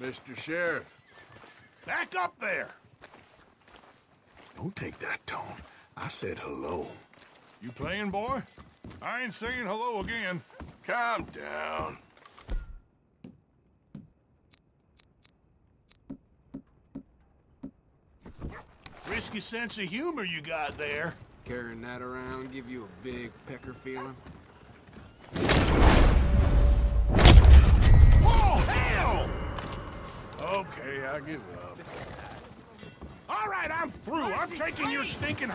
Mr. Sheriff. Back up there! Don't take that tone. I said hello. You playing, boy? I ain't saying hello again. Calm down. Risky sense of humor you got there. Carrying that around give you a big pecker feeling? Okay, I give up. All right, I'm through. I'm taking your stinking...